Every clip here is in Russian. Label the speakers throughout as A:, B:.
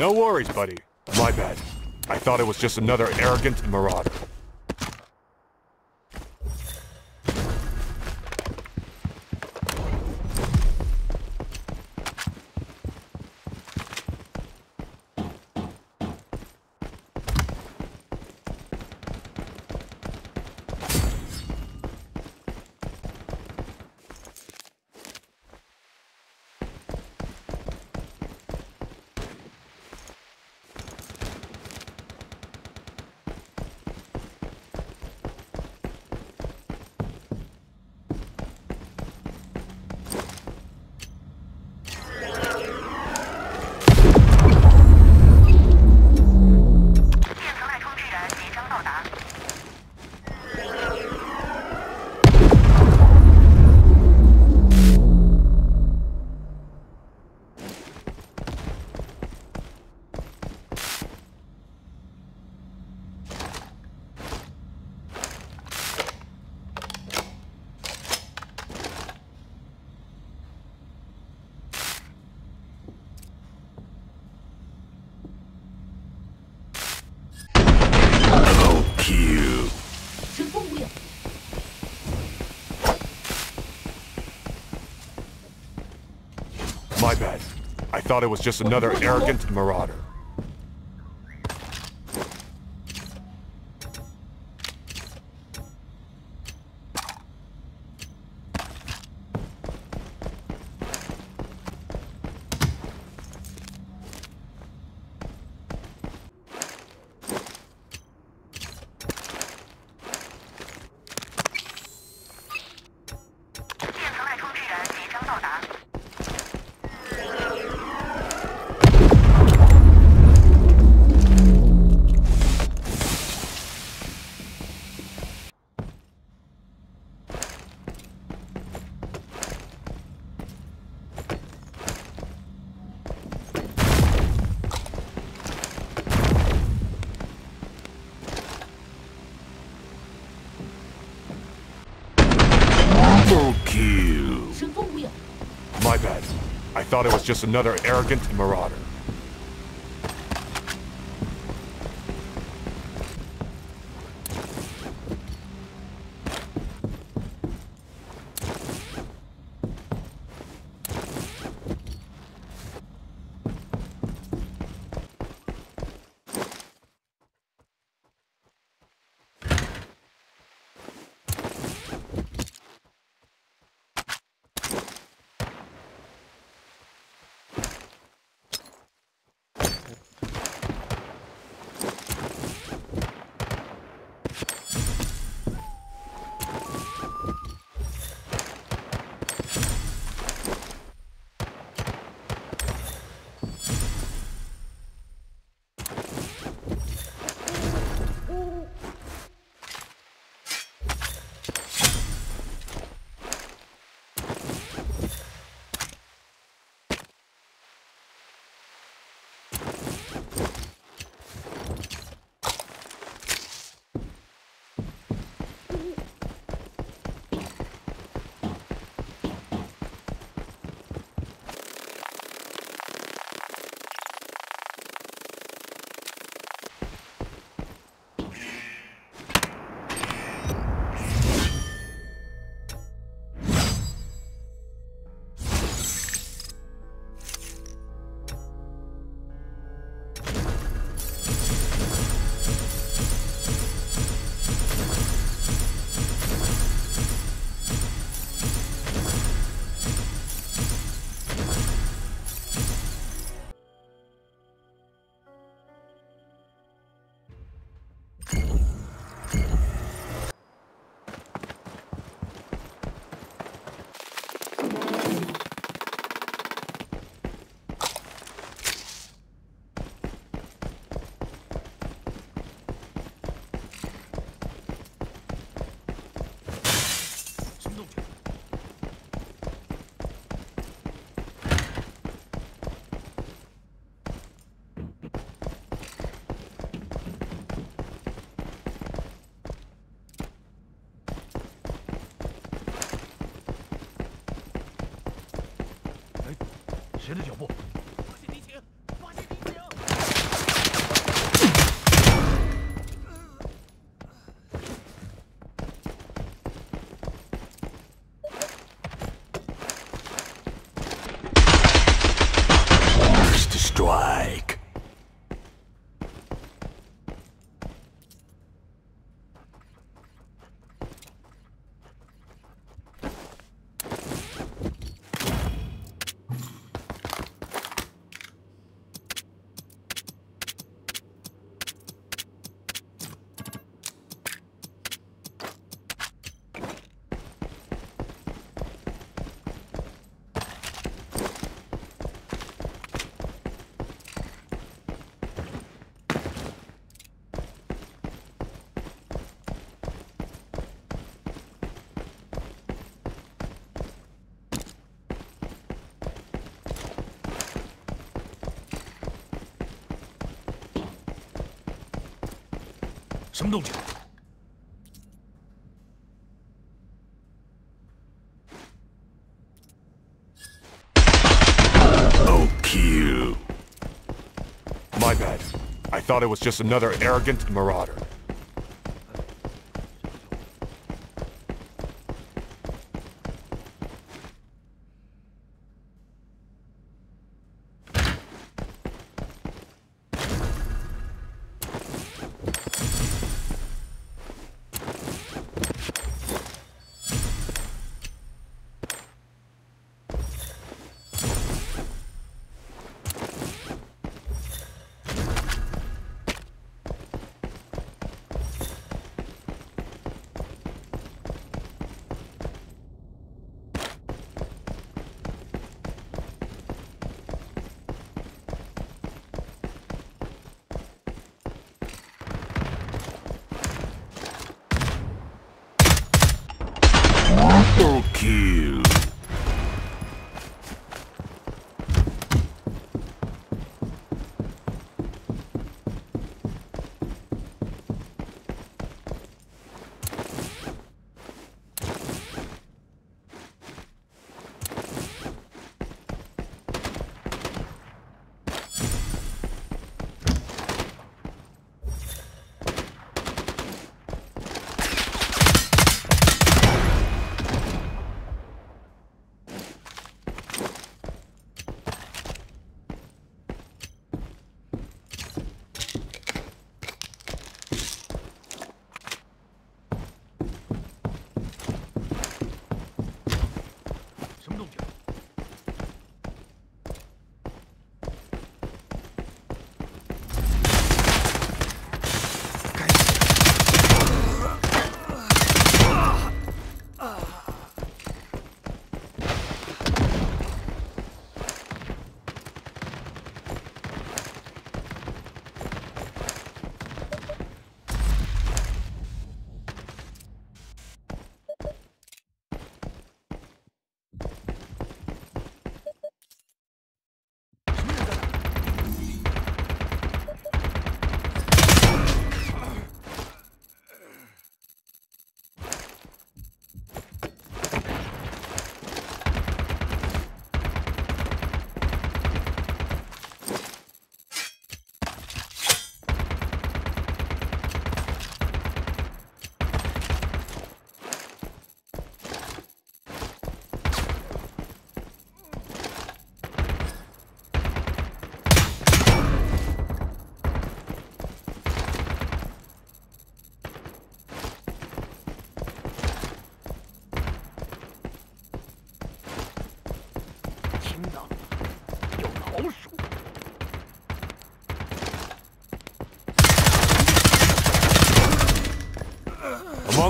A: No worries, buddy. My bad. I thought it was just another arrogant marauder. thought it was just another arrogant marauder. My bad. I thought it was just another arrogant marauder.
B: 人的脚步。行动起来。No
A: My bad. I thought it was just another arrogant marauder.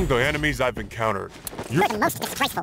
A: among the enemies I've encountered, you're
C: most disgraceful.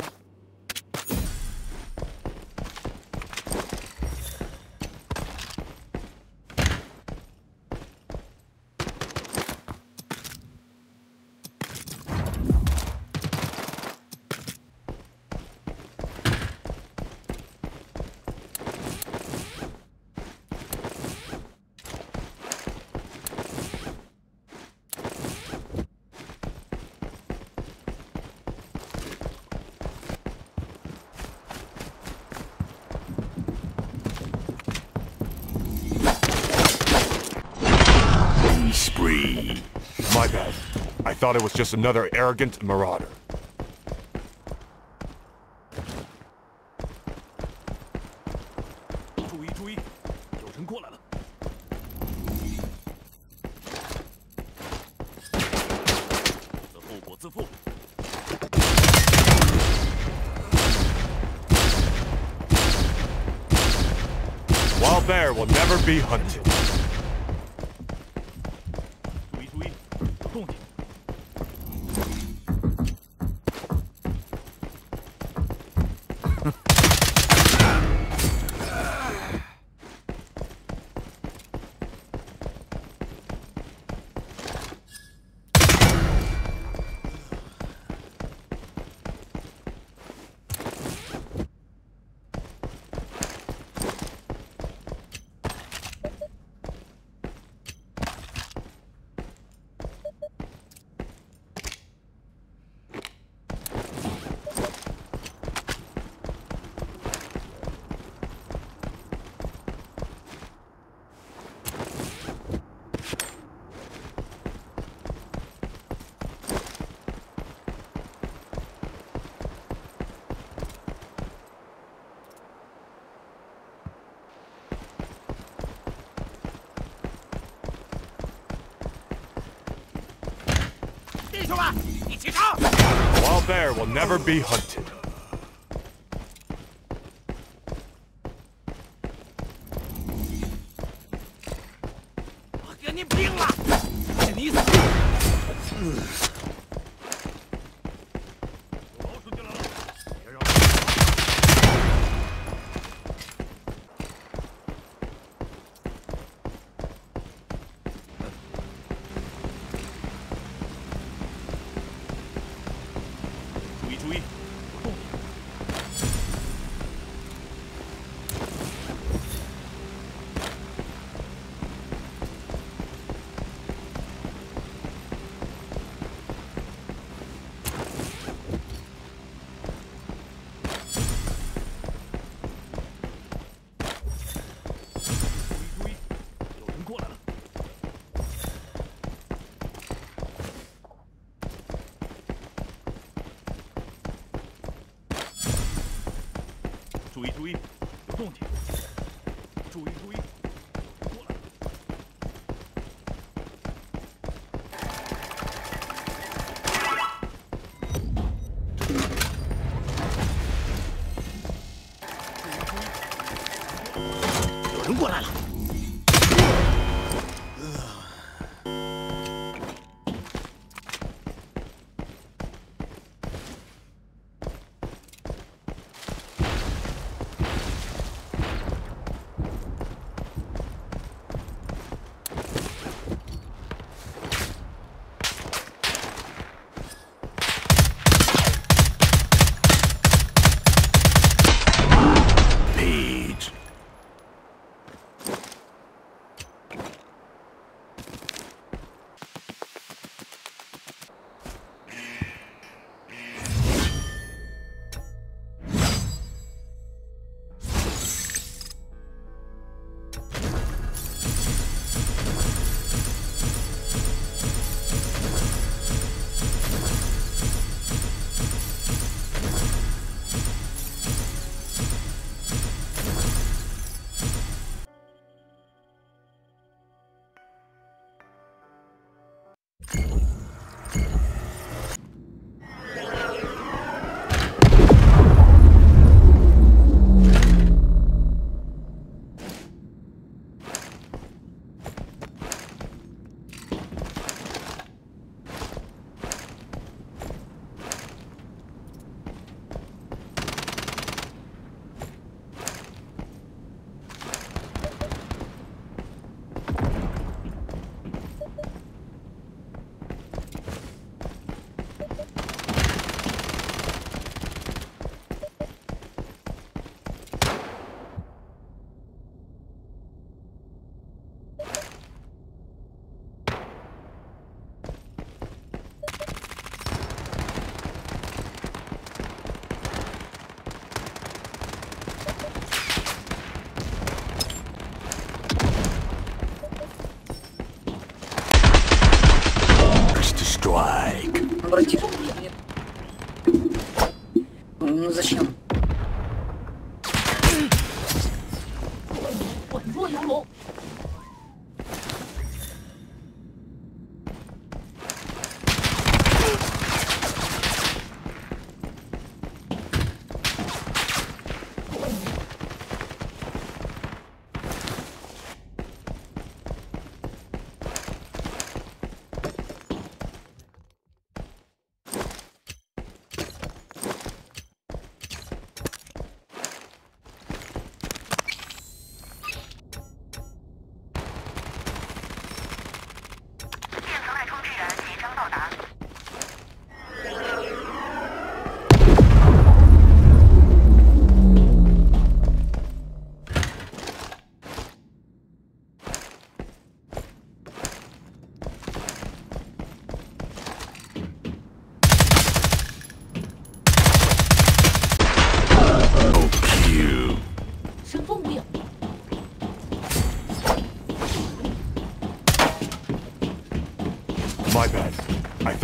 A: thought it was just another arrogant marauder. Wild bear will never be hunted.
D: Wild bear will never be hunted. Weep, weep.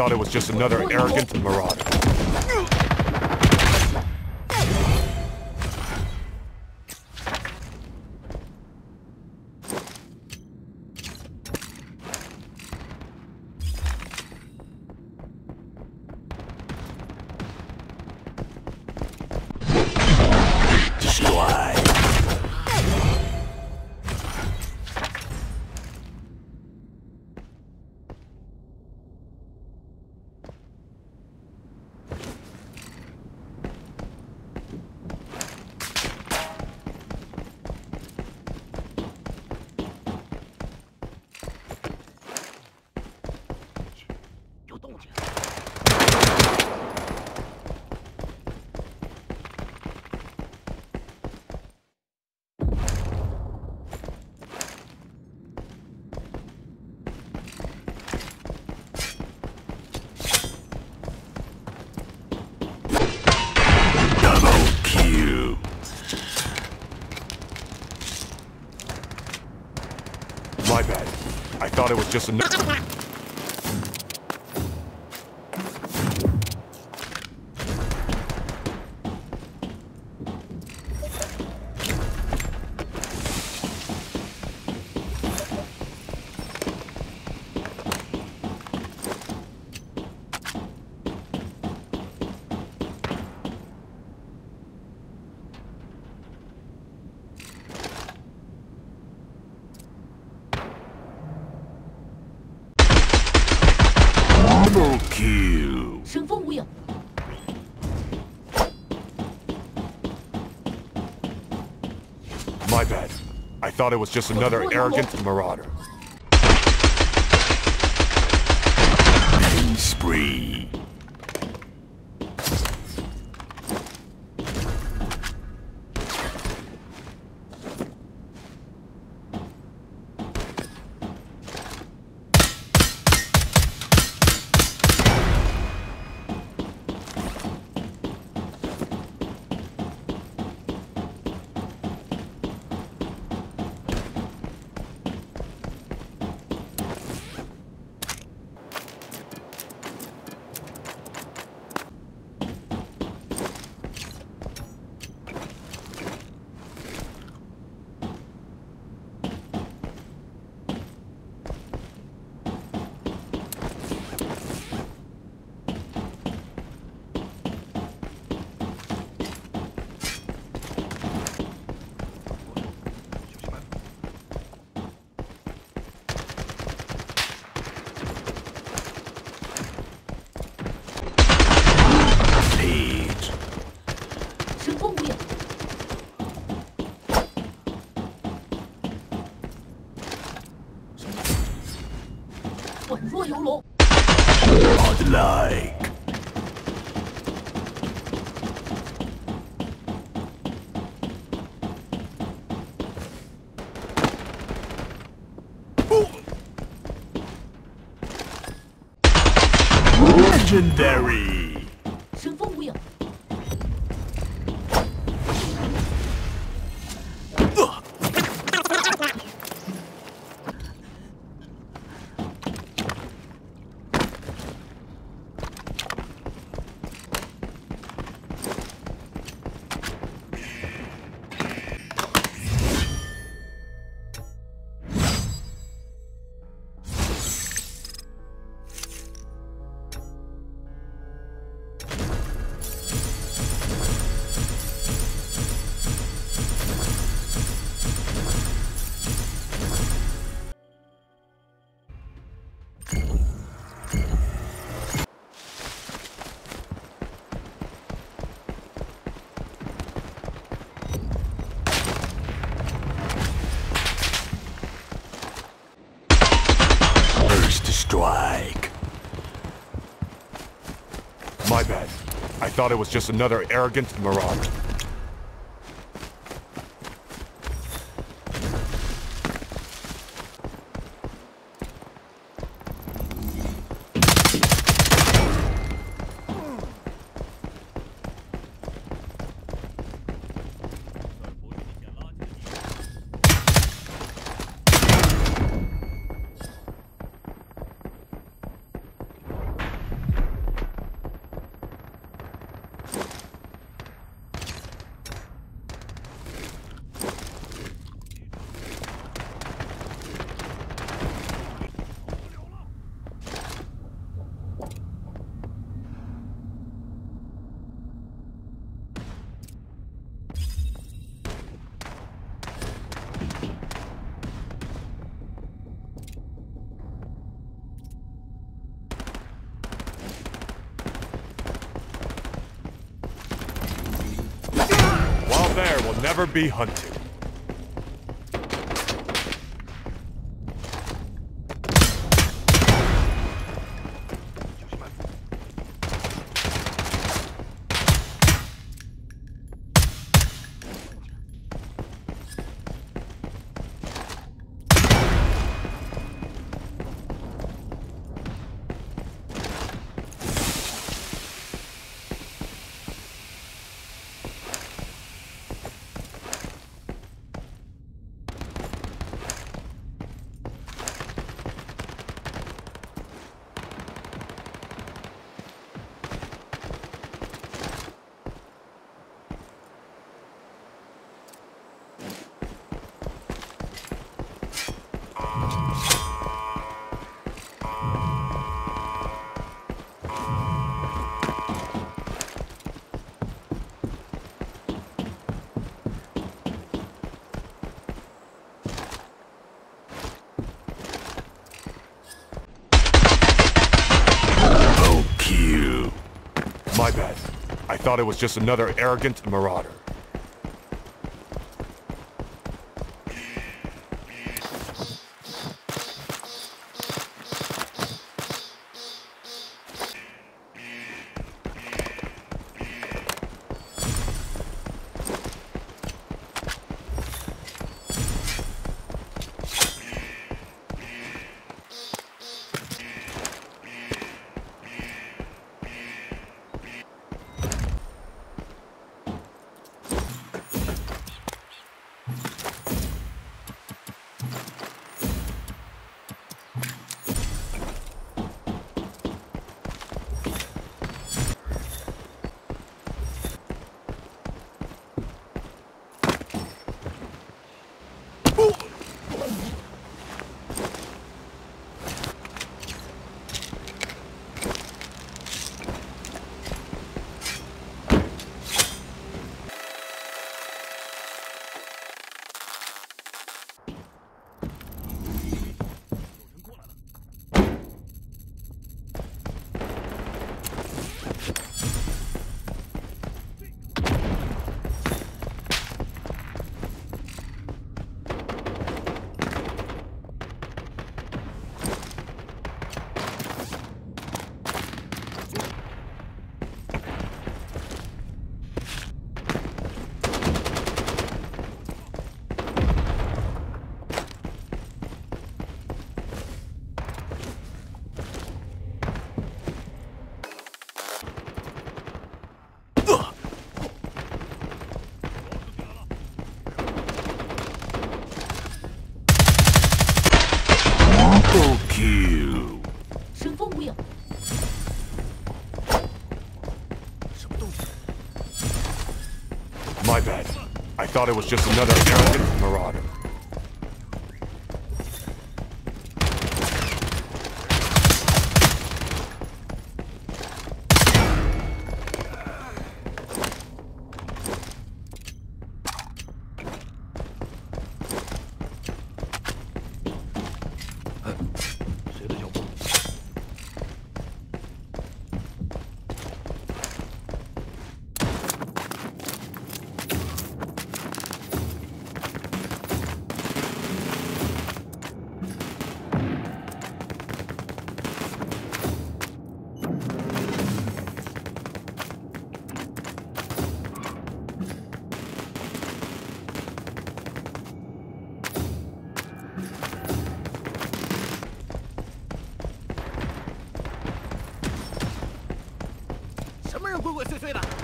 D: thought it was just another arrogant marauder.
A: just a. thought it was just another arrogant marauder.
B: legendary.
A: thought it was just another arrogant marauder. never be hunted. thought it was just another arrogant marauder. thought it was just another
D: 鬼鬼祟祟的。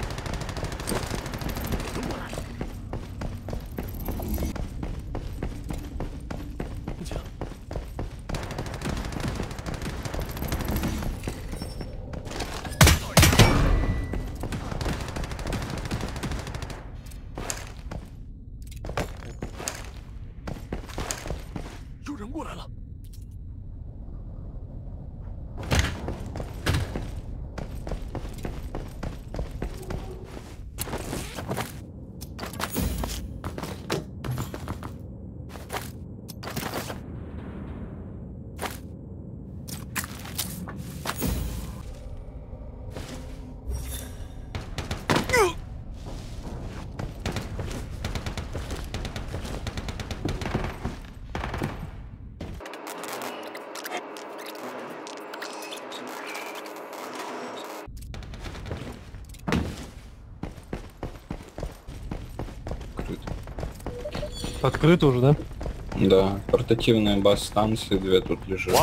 E: Открыто уже, да?
F: Да, портативные баз станции две тут лежат.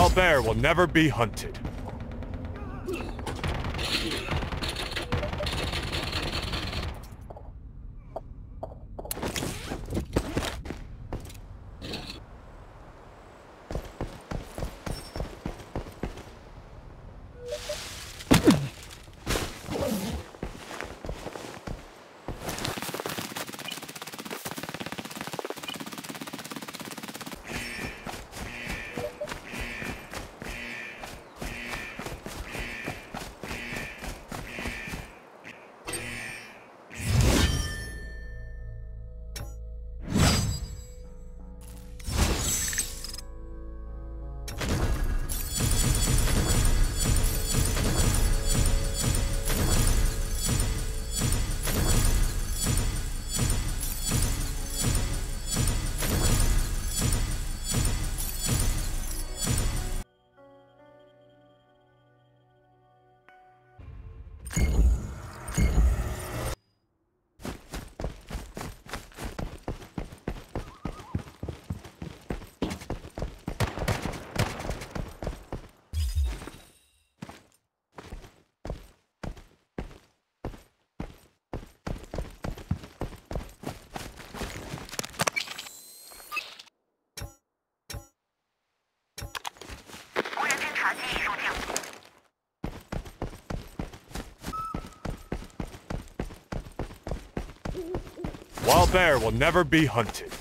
A: bear will never be hunted.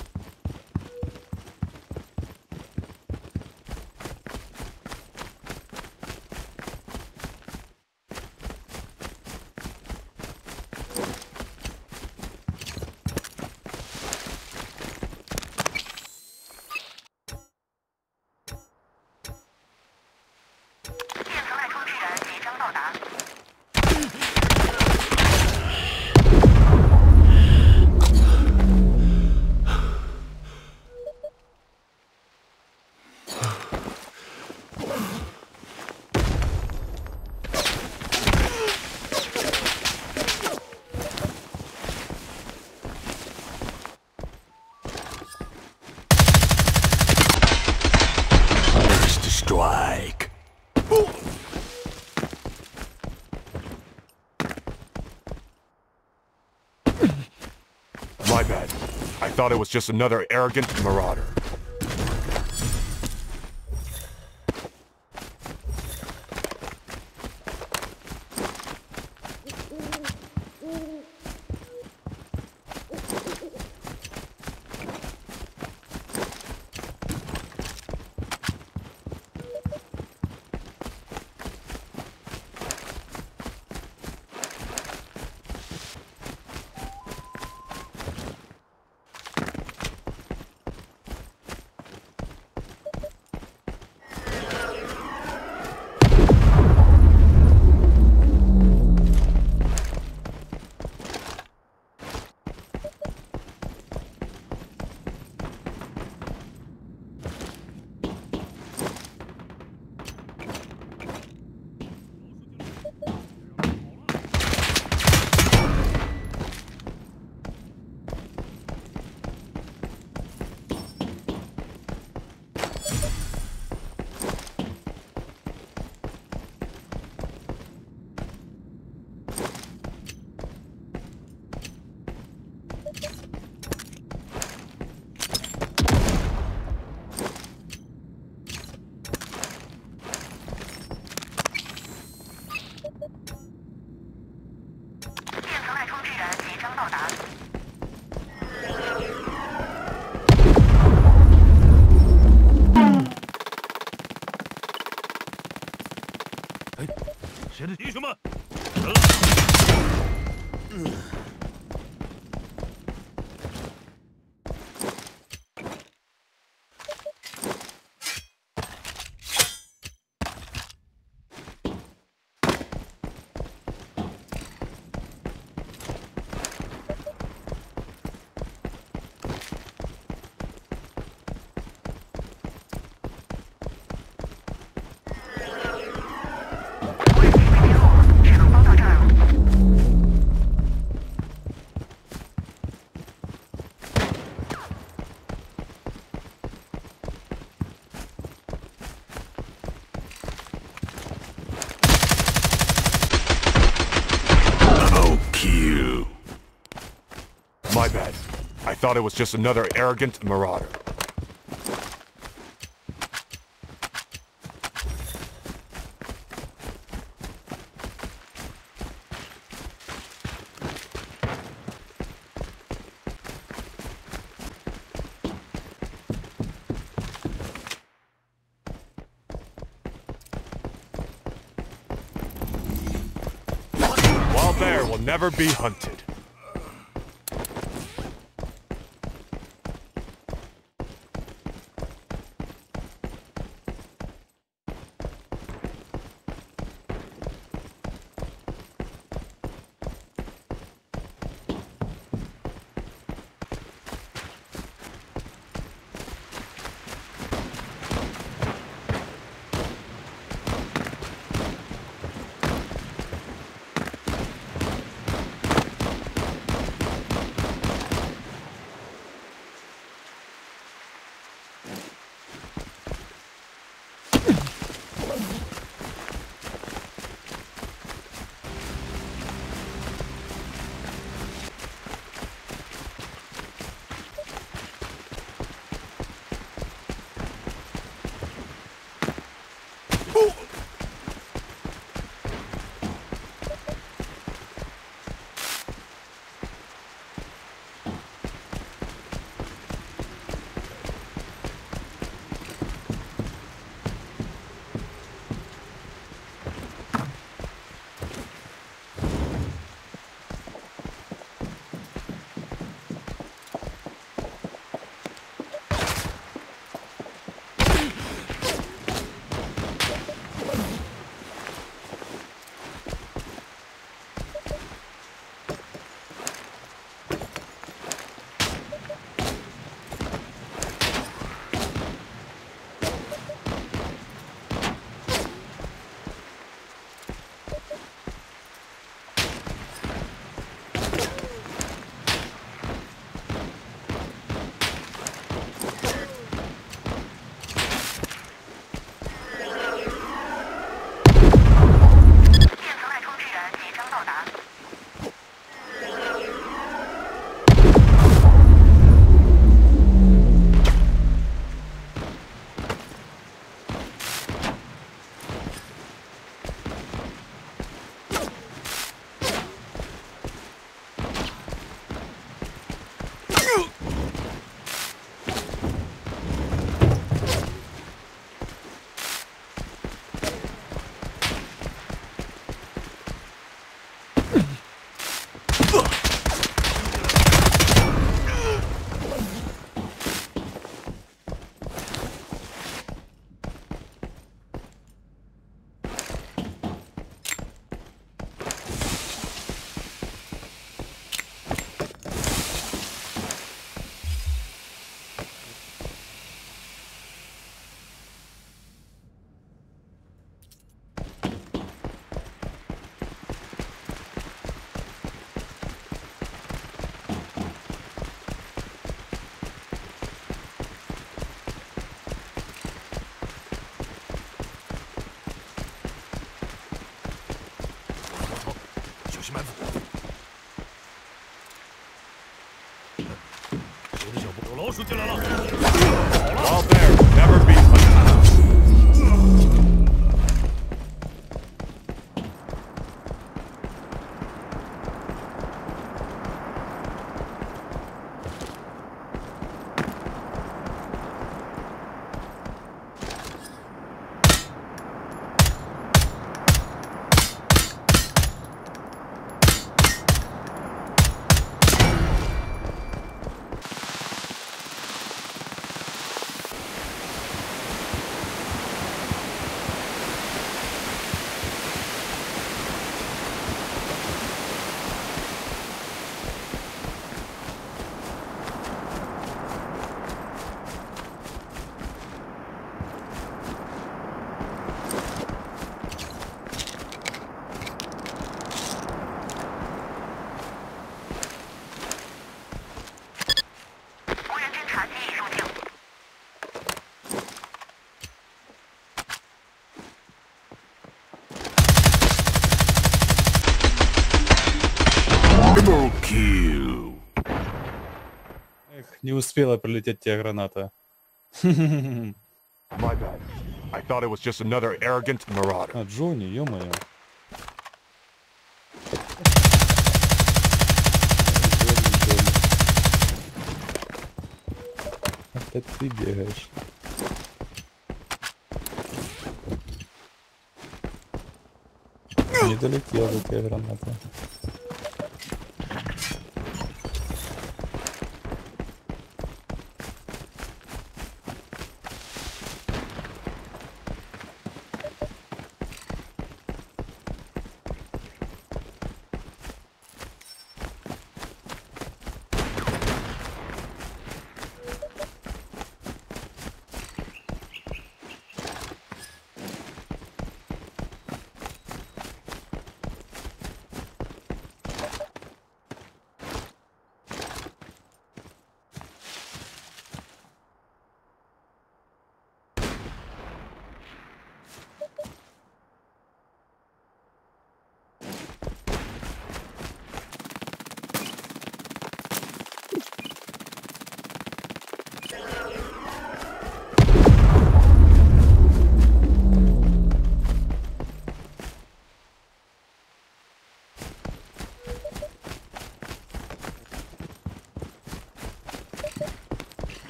A: thought it was just another arrogant marauder. thought it was just another arrogant marauder. Wild bear will never be hunted.
B: 谁的脚不有老鼠进来了。
G: 了。успела прилететь тебе граната.
A: My bad. I thought it was just another arrogant marauder.
G: А, Джонни, ё-моё. Опять ты бегаешь. Не долетела до тебя граната.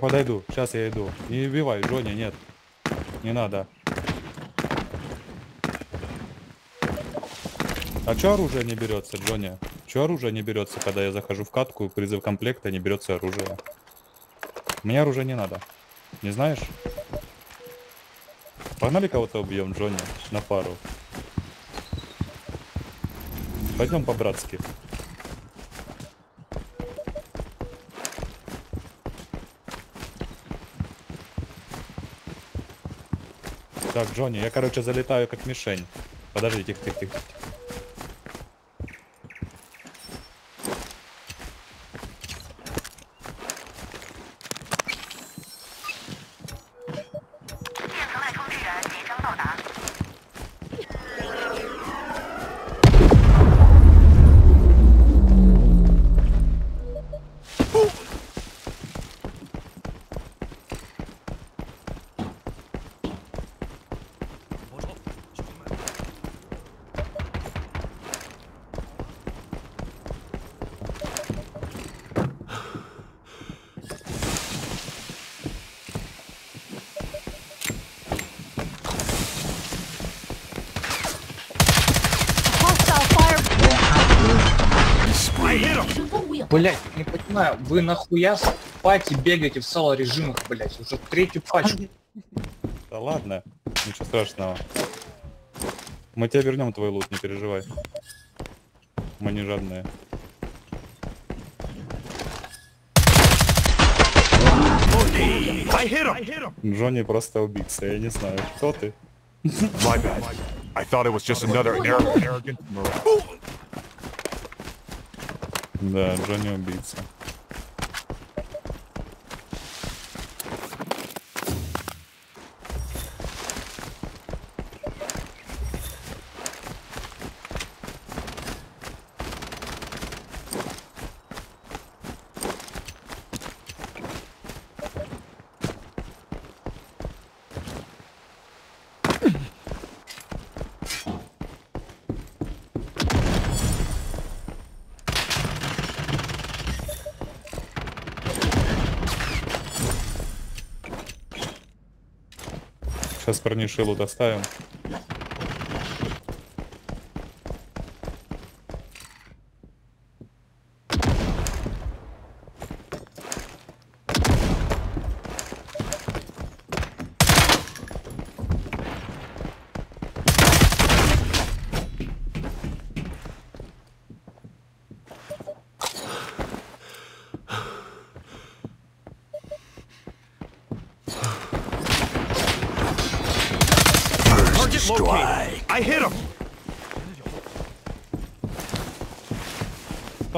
G: подойду. Сейчас я иду. Не убивай, Джонни, нет. Не надо. А чё оружие не берется, Джонни? Чё оружие не берется, когда я захожу в катку и призыв комплекта не берется оружие? Мне оружие не надо. Не знаешь? Погнали кого-то убьем, Джонни, на пару. Пойдем по-братски. Так, Джонни, я, короче, залетаю как мишень. Подожди, тихо, тихо, тихо.
H: Вы нахуя с пати бегаете в сало режимах, блять? Уже третью пачку.
G: Да ладно, ничего страшного. Мы тебя вернем твой лут, не переживай. Мы не жадные. Джонни просто убийца, я не знаю, кто ты. Да, Джонни убийца. парнишилу доставим.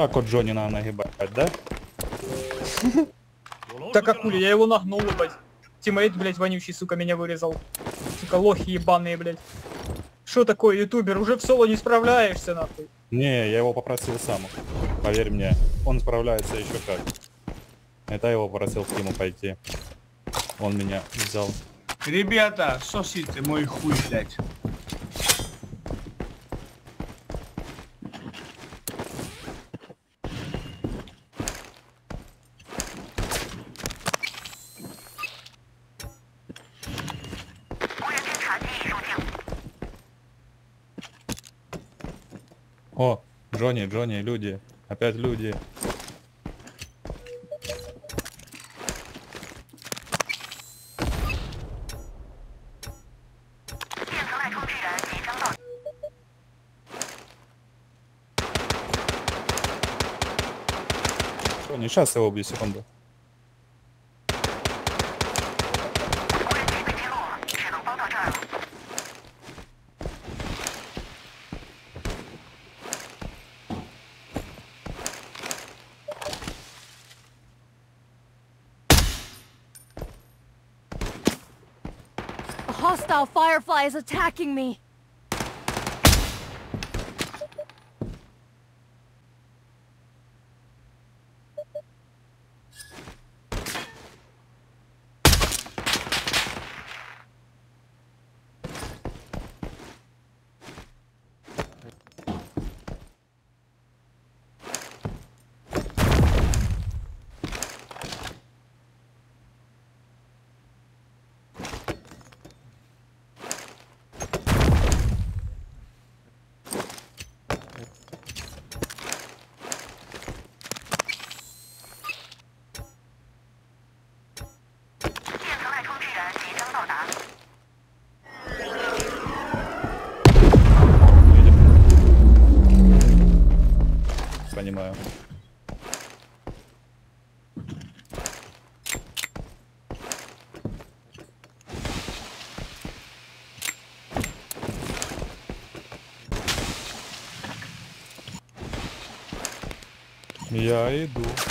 G: так вот Джонни надо нагибать, да?
I: Так как хули, я его нагнул, ебать. Тиммейт, блядь, вонючий, сука, меня вырезал. Сука, лохи ебаные, блядь. Что такое, ютубер? Уже в соло не справляешься, нахуй.
G: Не, я его попросил сам. Поверь мне, он справляется еще как. Это я его попросил к нему пойти. Он меня взял.
J: Ребята, сосите мой хуй, блядь.
G: Джонни, Джонни, люди. Опять люди. Джонни, сейчас его убью, секунду.
K: attacking me.
G: aí, Edu.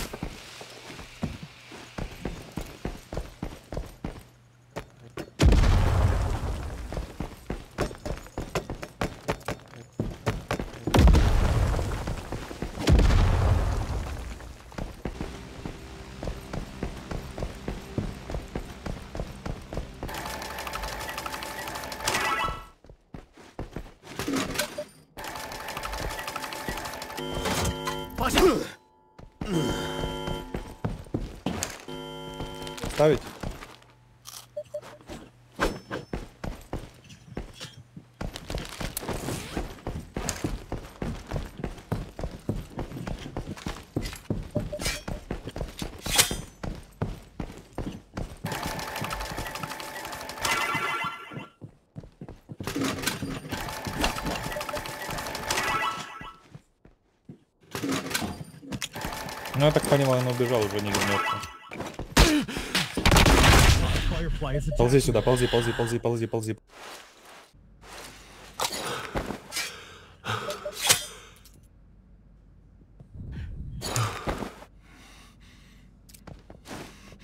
G: Ну, я так понимаю, он убежал уже не вернется. Ползи сюда, ползи, ползи, ползи, ползи, ползи.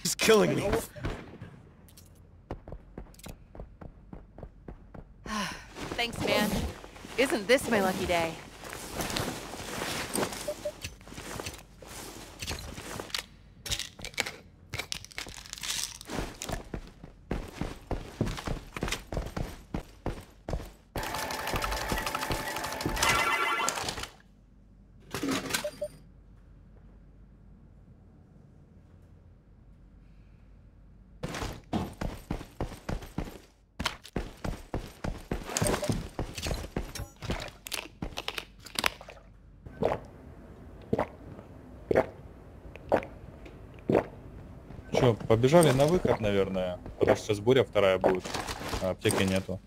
A: He's killing me.
K: Thanks, man. Isn't this my lucky day?
G: Побежали на выход, наверное. Потому что сейчас буря вторая будет. А аптеки нету.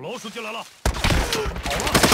B: 老鼠进来了，
A: 跑了。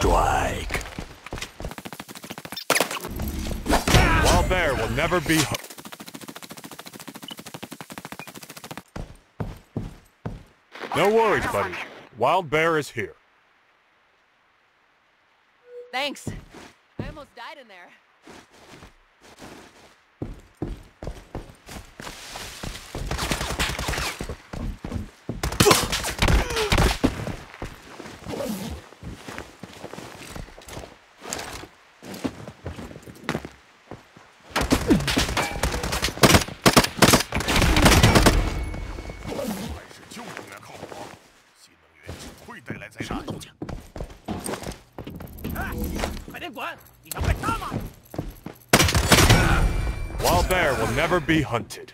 A: strike. While Bear will never be... No worries, buddy. Wild Bear is here.
K: Thanks.
A: be hunted.